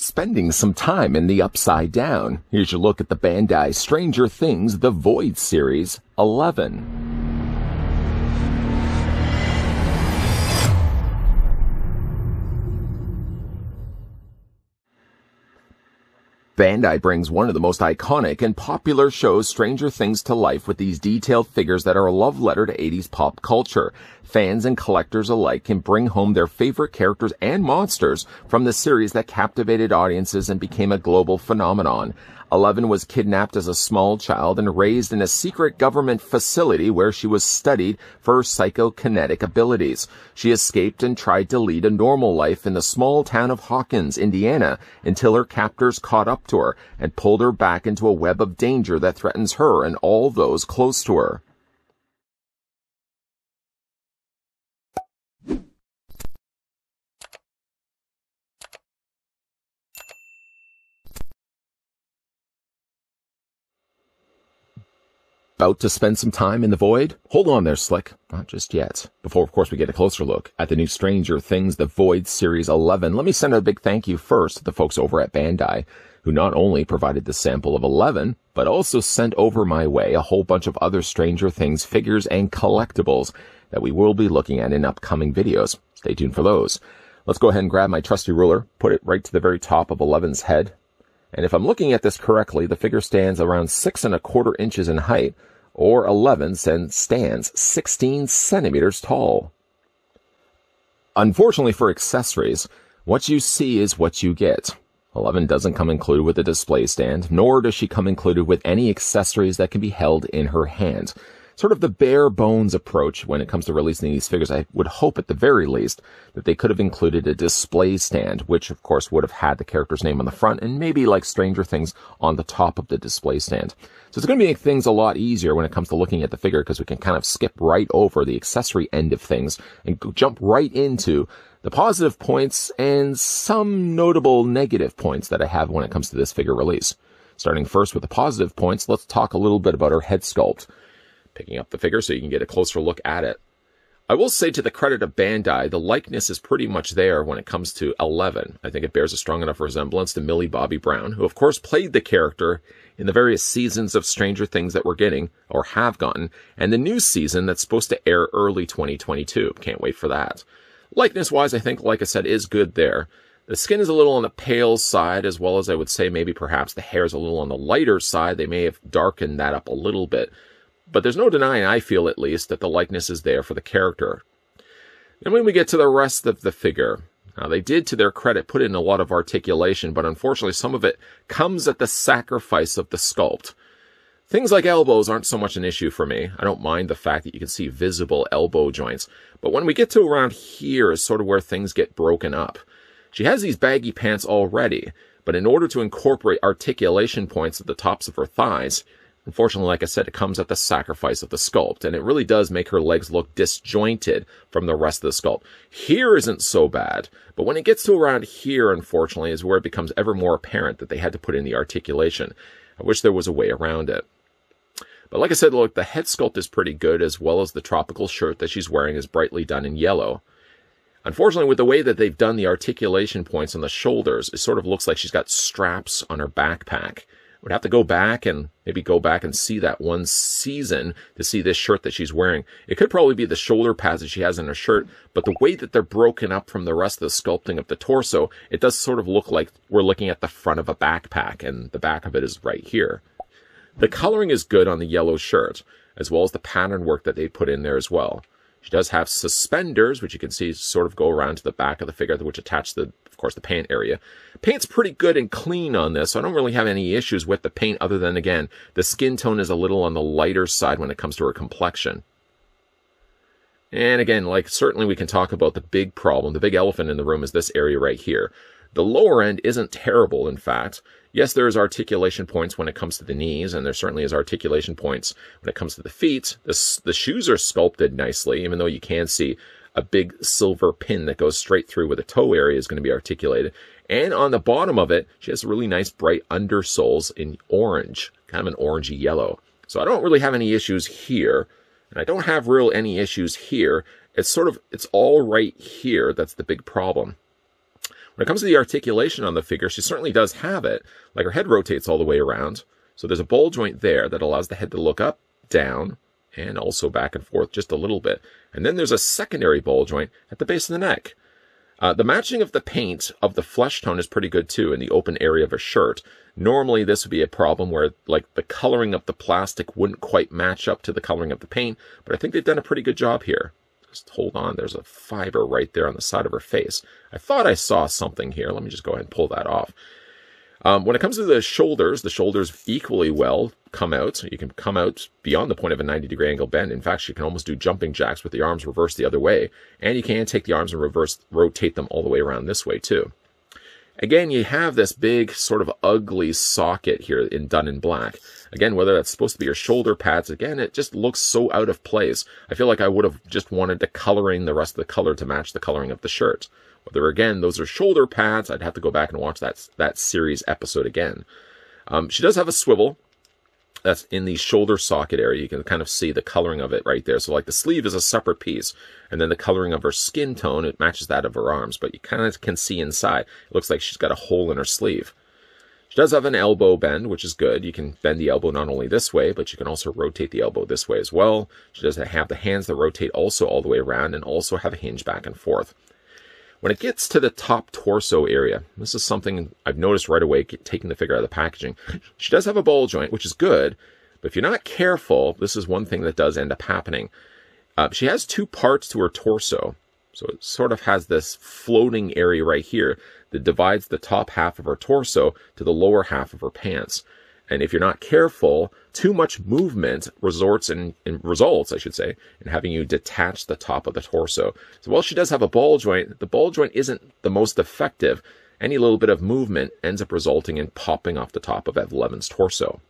spending some time in the Upside Down. Here's your look at the Bandai Stranger Things The Void series 11. Bandai brings one of the most iconic and popular shows Stranger Things to life with these detailed figures that are a love letter to 80s pop culture. Fans and collectors alike can bring home their favorite characters and monsters from the series that captivated audiences and became a global phenomenon. Eleven was kidnapped as a small child and raised in a secret government facility where she was studied for psychokinetic abilities. She escaped and tried to lead a normal life in the small town of Hawkins, Indiana, until her captors caught up to her and pulled her back into a web of danger that threatens her and all those close to her. About to spend some time in the void? Hold on there, Slick. Not just yet. Before, of course, we get a closer look at the new Stranger Things The Void Series 11, let me send a big thank you first to the folks over at Bandai, who not only provided the sample of 11, but also sent over my way a whole bunch of other Stranger Things figures and collectibles that we will be looking at in upcoming videos. Stay tuned for those. Let's go ahead and grab my trusty ruler, put it right to the very top of 11's head, and if I'm looking at this correctly, the figure stands around six and a quarter inches in height, or 11 and stands 16 centimeters tall. Unfortunately for accessories, what you see is what you get. 11 doesn't come included with a display stand, nor does she come included with any accessories that can be held in her hand sort of the bare bones approach when it comes to releasing these figures. I would hope at the very least that they could have included a display stand, which of course would have had the character's name on the front and maybe like Stranger Things on the top of the display stand. So it's going to make things a lot easier when it comes to looking at the figure because we can kind of skip right over the accessory end of things and jump right into the positive points and some notable negative points that I have when it comes to this figure release. Starting first with the positive points, let's talk a little bit about her head sculpt picking up the figure so you can get a closer look at it. I will say to the credit of Bandai, the likeness is pretty much there when it comes to Eleven. I think it bears a strong enough resemblance to Millie Bobby Brown, who of course played the character in the various seasons of Stranger Things that we're getting, or have gotten, and the new season that's supposed to air early 2022. Can't wait for that. Likeness wise, I think, like I said, is good there. The skin is a little on the pale side, as well as I would say maybe perhaps the hair is a little on the lighter side. They may have darkened that up a little bit. But there's no denying, I feel at least, that the likeness is there for the character. And when we get to the rest of the figure, now they did, to their credit, put in a lot of articulation, but unfortunately some of it comes at the sacrifice of the sculpt. Things like elbows aren't so much an issue for me. I don't mind the fact that you can see visible elbow joints. But when we get to around here is sort of where things get broken up. She has these baggy pants already, but in order to incorporate articulation points at the tops of her thighs, Unfortunately, like I said, it comes at the sacrifice of the sculpt, and it really does make her legs look disjointed from the rest of the sculpt. Here isn't so bad, but when it gets to around here, unfortunately, is where it becomes ever more apparent that they had to put in the articulation. I wish there was a way around it. But like I said, look, the head sculpt is pretty good, as well as the tropical shirt that she's wearing is brightly done in yellow. Unfortunately, with the way that they've done the articulation points on the shoulders, it sort of looks like she's got straps on her backpack would have to go back and maybe go back and see that one season to see this shirt that she's wearing. It could probably be the shoulder pads that she has in her shirt, but the way that they're broken up from the rest of the sculpting of the torso, it does sort of look like we're looking at the front of a backpack and the back of it is right here. The coloring is good on the yellow shirt, as well as the pattern work that they put in there as well. She does have suspenders, which you can see sort of go around to the back of the figure, which attach the course, the paint area. Paint's pretty good and clean on this, so I don't really have any issues with the paint other than, again, the skin tone is a little on the lighter side when it comes to her complexion. And again, like, certainly we can talk about the big problem, the big elephant in the room is this area right here. The lower end isn't terrible, in fact. Yes, there's articulation points when it comes to the knees, and there certainly is articulation points when it comes to the feet. The, the shoes are sculpted nicely, even though you can see a big silver pin that goes straight through where the toe area is going to be articulated. And on the bottom of it, she has really nice bright undersoles in orange, kind of an orangey yellow. So I don't really have any issues here. And I don't have real any issues here. It's sort of, it's all right here. That's the big problem. When it comes to the articulation on the figure, she certainly does have it. Like her head rotates all the way around. So there's a ball joint there that allows the head to look up, down, and also back and forth just a little bit. And then there's a secondary ball joint at the base of the neck. Uh, the matching of the paint of the flesh tone is pretty good too in the open area of a shirt. Normally this would be a problem where like the coloring of the plastic wouldn't quite match up to the coloring of the paint, but I think they've done a pretty good job here. Just hold on, there's a fiber right there on the side of her face. I thought I saw something here. Let me just go ahead and pull that off. Um, when it comes to the shoulders, the shoulders equally well come out. You can come out beyond the point of a 90 degree angle bend. In fact, you can almost do jumping jacks with the arms reversed the other way. And you can take the arms and reverse, rotate them all the way around this way too. Again, you have this big sort of ugly socket here in done in black. Again, whether that's supposed to be your shoulder pads, again, it just looks so out of place. I feel like I would have just wanted the coloring the rest of the color to match the coloring of the shirt. Whether again, those are shoulder pads, I'd have to go back and watch that, that series episode again. Um, she does have a swivel that's in the shoulder socket area. You can kind of see the coloring of it right there. So like the sleeve is a separate piece and then the coloring of her skin tone, it matches that of her arms, but you kind of can see inside. It looks like she's got a hole in her sleeve. She does have an elbow bend, which is good. You can bend the elbow not only this way, but you can also rotate the elbow this way as well. She does have the hands that rotate also all the way around and also have a hinge back and forth. When it gets to the top torso area, this is something I've noticed right away taking the figure out of the packaging. She does have a ball joint, which is good, but if you're not careful, this is one thing that does end up happening. Uh, she has two parts to her torso. So it sort of has this floating area right here that divides the top half of her torso to the lower half of her pants. And if you're not careful, too much movement resorts in, in, results, I should say, in having you detach the top of the torso. So while she does have a ball joint, the ball joint isn't the most effective. Any little bit of movement ends up resulting in popping off the top of Ev Eleven's torso.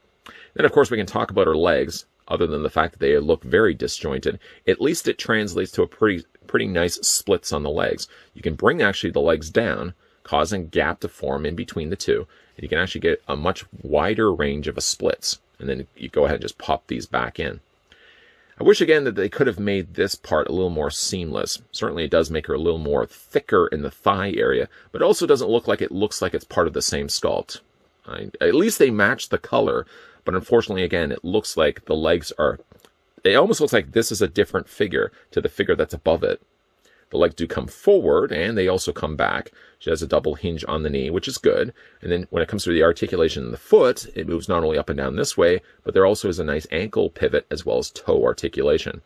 Then, of course, we can talk about her legs, other than the fact that they look very disjointed. At least it translates to a pretty, pretty nice splits on the legs. You can bring actually the legs down, causing gap to form in between the two, and you can actually get a much wider range of a splits. And then you go ahead and just pop these back in. I wish again that they could have made this part a little more seamless. Certainly it does make her a little more thicker in the thigh area, but also doesn't look like it looks like it's part of the same sculpt. I, at least they match the color, but unfortunately again, it looks like the legs are, it almost looks like this is a different figure to the figure that's above it. The legs do come forward and they also come back. She has a double hinge on the knee, which is good. And then when it comes to the articulation in the foot, it moves not only up and down this way, but there also is a nice ankle pivot as well as toe articulation.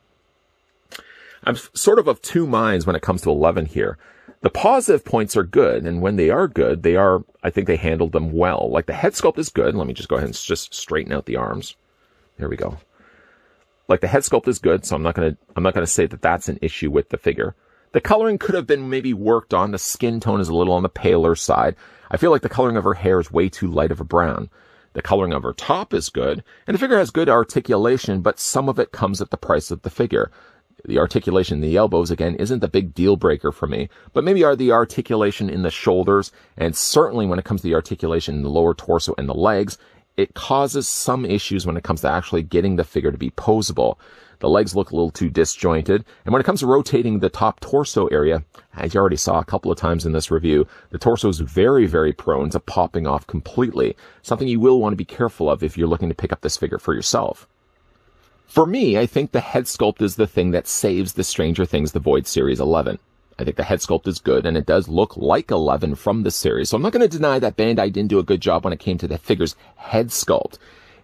I'm sort of of two minds when it comes to 11 here. The positive points are good, and when they are good, they are, I think they handled them well. Like the head sculpt is good. Let me just go ahead and just straighten out the arms. There we go. Like the head sculpt is good, so I'm not gonna, I'm not gonna say that that's an issue with the figure. The coloring could have been maybe worked on. The skin tone is a little on the paler side. I feel like the coloring of her hair is way too light of a brown. The coloring of her top is good, and the figure has good articulation, but some of it comes at the price of the figure. The articulation in the elbows, again, isn't the big deal breaker for me, but maybe are the articulation in the shoulders, and certainly when it comes to the articulation in the lower torso and the legs, it causes some issues when it comes to actually getting the figure to be posable. The legs look a little too disjointed. And when it comes to rotating the top torso area, as you already saw a couple of times in this review, the torso is very, very prone to popping off completely. Something you will want to be careful of if you're looking to pick up this figure for yourself. For me, I think the head sculpt is the thing that saves the Stranger Things The Void Series 11. I think the head sculpt is good and it does look like 11 from the series. So I'm not going to deny that Bandai didn't do a good job when it came to the figure's head sculpt.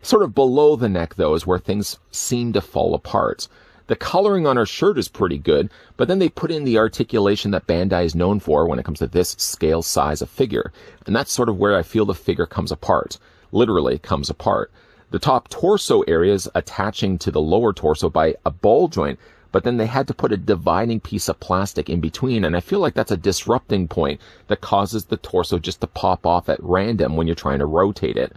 Sort of below the neck, though, is where things seem to fall apart. The coloring on her shirt is pretty good, but then they put in the articulation that Bandai is known for when it comes to this scale size of figure. And that's sort of where I feel the figure comes apart. Literally comes apart. The top torso area is attaching to the lower torso by a ball joint, but then they had to put a dividing piece of plastic in between, and I feel like that's a disrupting point that causes the torso just to pop off at random when you're trying to rotate it.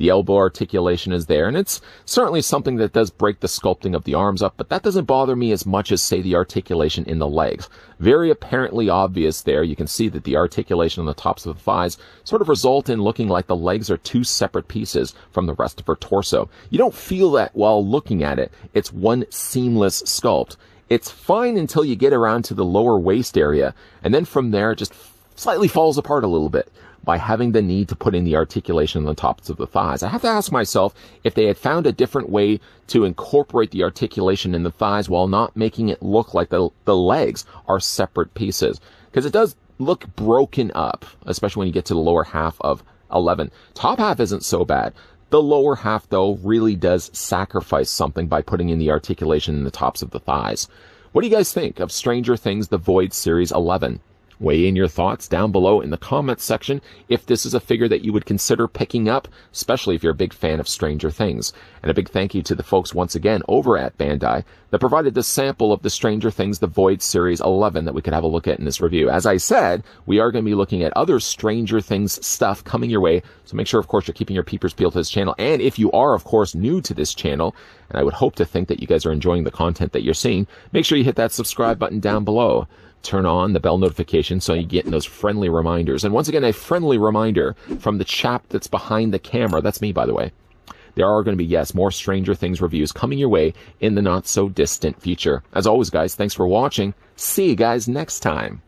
The elbow articulation is there, and it's certainly something that does break the sculpting of the arms up, but that doesn't bother me as much as, say, the articulation in the legs. Very apparently obvious there. You can see that the articulation on the tops of the thighs sort of result in looking like the legs are two separate pieces from the rest of her torso. You don't feel that while looking at it. It's one seamless sculpt. It's fine until you get around to the lower waist area, and then from there, it just slightly falls apart a little bit by having the need to put in the articulation on the tops of the thighs. I have to ask myself if they had found a different way to incorporate the articulation in the thighs while not making it look like the, the legs are separate pieces. Because it does look broken up, especially when you get to the lower half of 11. Top half isn't so bad. The lower half, though, really does sacrifice something by putting in the articulation in the tops of the thighs. What do you guys think of Stranger Things The Void Series 11? Weigh in your thoughts down below in the comments section if this is a figure that you would consider picking up, especially if you're a big fan of Stranger Things. And a big thank you to the folks once again over at Bandai that provided the sample of the Stranger Things The Void Series 11 that we could have a look at in this review. As I said, we are going to be looking at other Stranger Things stuff coming your way, so make sure, of course, you're keeping your peepers peeled to this channel. And if you are, of course, new to this channel, and I would hope to think that you guys are enjoying the content that you're seeing, make sure you hit that subscribe button down below turn on the bell notification so you get those friendly reminders. And once again, a friendly reminder from the chap that's behind the camera. That's me, by the way. There are going to be, yes, more Stranger Things reviews coming your way in the not so distant future. As always, guys, thanks for watching. See you guys next time.